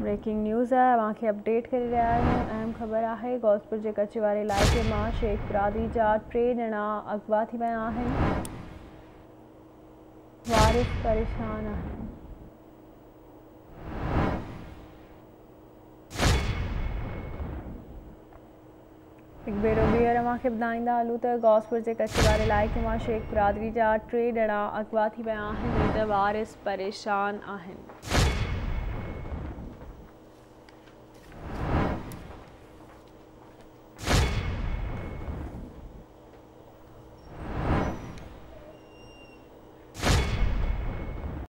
Breaking news है। वहाँ के अपडेट कर रहा है। अहम ख़बर है। गौसपुर के कच्चे वाले इलाके में शेख बिरादरी जा टे ॼणा अगवा थी विया वारिस परेशान आहिनि हिकु भेरो ॿीहर मूंखे ॿुधाईंदा हलूं त गौसपुर जे कच्छ वारे इलाइक़े माँ शेख बिरादरी जा टे ॼणा अगवा थी विया आहिनि वारिस परेशान आहिनि